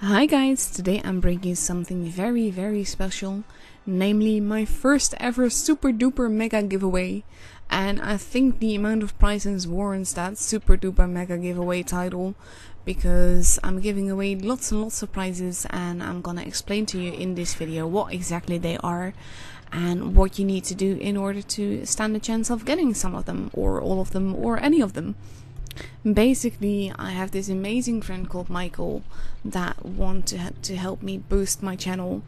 Hi guys, today I'm bringing you something very very special, namely my first ever super duper mega giveaway. And I think the amount of prizes warrants that super duper mega giveaway title because I'm giving away lots and lots of prizes and I'm gonna explain to you in this video what exactly they are and what you need to do in order to stand a chance of getting some of them or all of them or any of them. Basically, I have this amazing friend called Michael that want to to help me boost my channel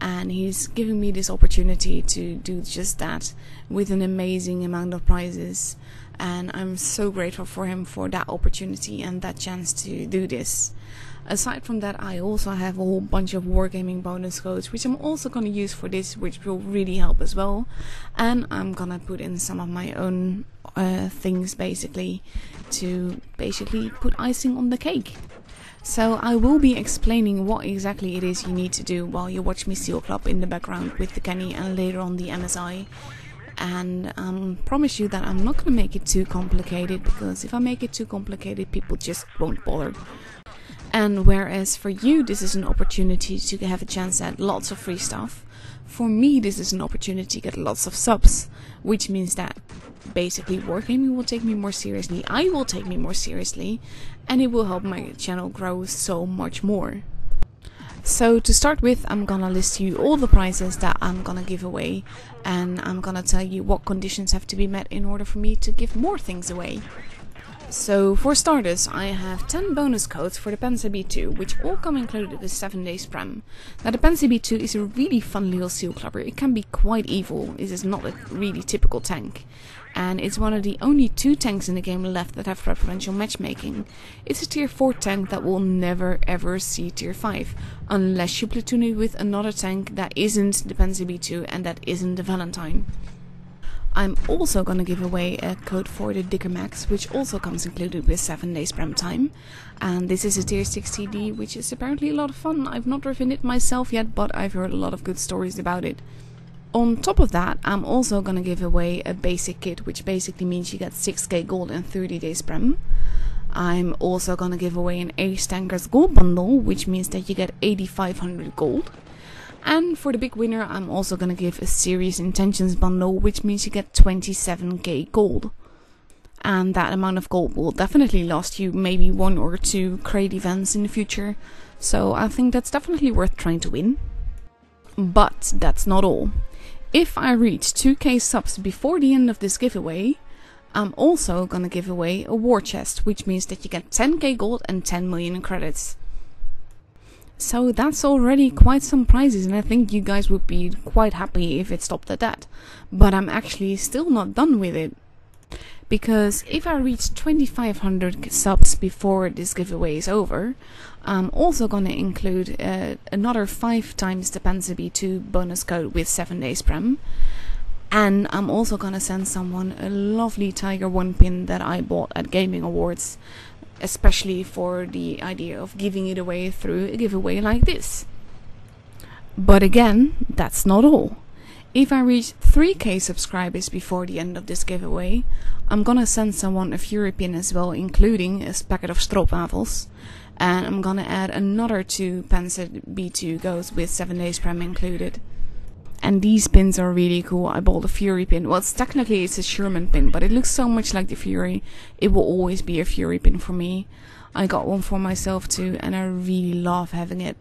and he's giving me this opportunity to do just that with an amazing amount of prizes and I'm so grateful for him for that opportunity and that chance to do this. Aside from that, I also have a whole bunch of wargaming bonus codes, which I'm also going to use for this, which will really help as well. And I'm gonna put in some of my own uh, things basically to basically put icing on the cake. So I will be explaining what exactly it is you need to do while you watch me Seal Club in the background with the Kenny and later on the MS-1. And um, promise you that I'm not going to make it too complicated because if I make it too complicated, people just won't bother. And whereas for you this is an opportunity to have a chance at lots of free stuff, for me this is an opportunity to get lots of subs, which means that basically Wargaming will take me more seriously, I will take me more seriously, and it will help my channel grow so much more. So to start with, I'm gonna list you all the prizes that I'm gonna give away, and I'm gonna tell you what conditions have to be met in order for me to give more things away. So for starters, I have 10 bonus codes for the Panzer B2, which all come included with 7 days prem. Now the Panzer B2 is a really fun little seal clubber, it can be quite evil, it is not a really typical tank. And it's one of the only two tanks in the game left that have preferential matchmaking. It's a tier 4 tank that will never ever see tier 5, unless you platoon it with another tank that isn't the Panzer B2 and that isn't the Valentine. I'm also gonna give away a code for the Dicker Max, which also comes included with 7 days prem time. And this is a tier 6 TD, which is apparently a lot of fun. I've not driven it myself yet, but I've heard a lot of good stories about it. On top of that, I'm also gonna give away a basic kit, which basically means you get 6k gold and 30 days prem. I'm also gonna give away an Ace Tankers gold bundle, which means that you get 8500 gold. And for the big winner, I'm also gonna give a Serious Intentions bundle, which means you get 27k gold. And that amount of gold will definitely last you maybe one or two crate events in the future. So I think that's definitely worth trying to win. But that's not all. If I reach 2k subs before the end of this giveaway, I'm also gonna give away a war chest, which means that you get 10k gold and 10 million credits. So that's already quite some prizes and I think you guys would be quite happy if it stopped at that. But I'm actually still not done with it. Because if I reach 2500 subs before this giveaway is over, I'm also gonna include uh, another 5 times the Panzer B2 bonus code with 7 days prem. And I'm also gonna send someone a lovely Tiger 1 pin that I bought at Gaming Awards especially for the idea of giving it away through a giveaway like this. But again, that's not all. If I reach 3k subscribers before the end of this giveaway, I'm gonna send someone a Fury pin as well, including a packet of stroopwafels. And I'm gonna add another two Panzer B2 goes with 7 days prem included. And these pins are really cool. I bought a Fury pin. Well, it's technically it's a Sherman pin, but it looks so much like the Fury. It will always be a Fury pin for me. I got one for myself too, and I really love having it.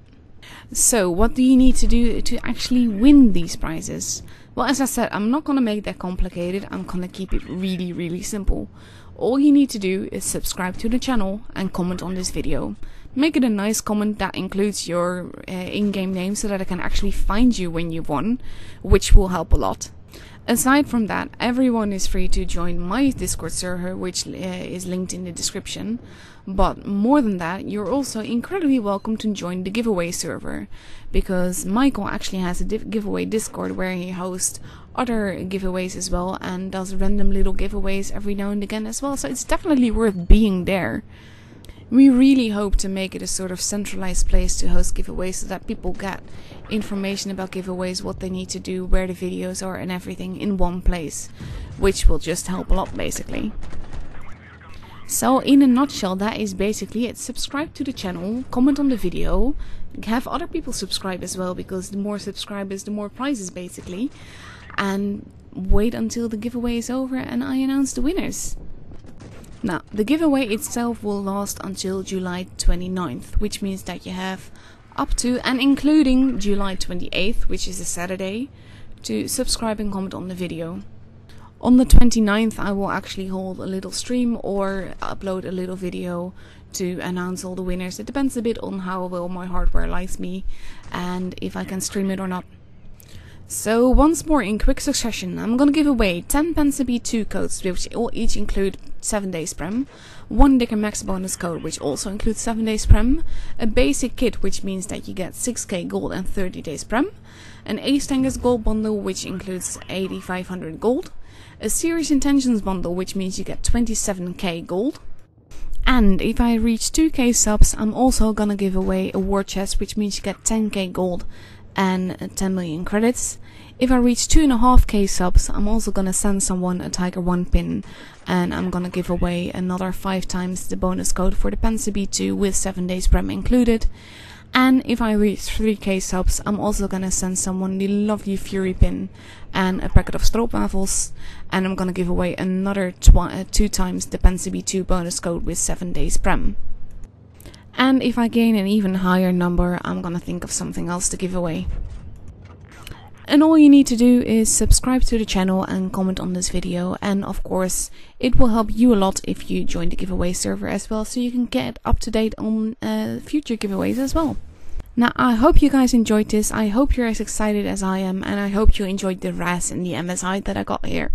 So, what do you need to do to actually win these prizes? Well, as I said, I'm not gonna make that complicated. I'm gonna keep it really, really simple. All you need to do is subscribe to the channel and comment on this video. Make it a nice comment that includes your uh, in-game name so that I can actually find you when you've won, which will help a lot. Aside from that, everyone is free to join my Discord server, which uh, is linked in the description. But more than that, you're also incredibly welcome to join the giveaway server, because Michael actually has a giveaway Discord where he hosts other giveaways as well and does random little giveaways every now and again as well. So it's definitely worth being there. We really hope to make it a sort of centralized place to host giveaways so that people get information about giveaways, what they need to do, where the videos are, and everything in one place, which will just help a lot basically. So in a nutshell, that is basically it. Subscribe to the channel, comment on the video, have other people subscribe as well because the more subscribers, the more prizes basically. And wait until the giveaway is over and I announce the winners. Now, the giveaway itself will last until July 29th, which means that you have up to and including July 28th, which is a Saturday, to subscribe and comment on the video. On the 29th, I will actually hold a little stream or upload a little video to announce all the winners. It depends a bit on how well my hardware likes me and if I can stream it or not. So once more in quick succession, I'm gonna give away 10 Pensy 2 codes which each include 7 days prem, one Dicker Max bonus code which also includes 7 days prem, a basic kit which means that you get 6k gold and 30 days prem, an Ace Tankers gold bundle which includes 8500 gold, a Serious Intentions bundle which means you get 27k gold, and if I reach 2k subs, I'm also gonna give away a war chest, which means you get 10k gold and 10 million credits. If I reach 2.5k subs, I'm also gonna send someone a Tiger 1 pin and I'm gonna give away another 5 times the bonus code for the Panzer B2 with 7 days prem included. And if I reach 3k subs, I'm also gonna send someone the lovely Fury pin and a packet of stroopwafels. And I'm gonna give away another uh, 2 times the Panzer B2 bonus code with 7 days prem. And if I gain an even higher number, I'm gonna think of something else to give away. And all you need to do is subscribe to the channel and comment on this video. And of course, it will help you a lot if you join the giveaway server as well, so you can get up to date on uh, future giveaways as well. Now, I hope you guys enjoyed this. I hope you're as excited as I am, and I hope you enjoyed the RAS and the MS-1 that I got here.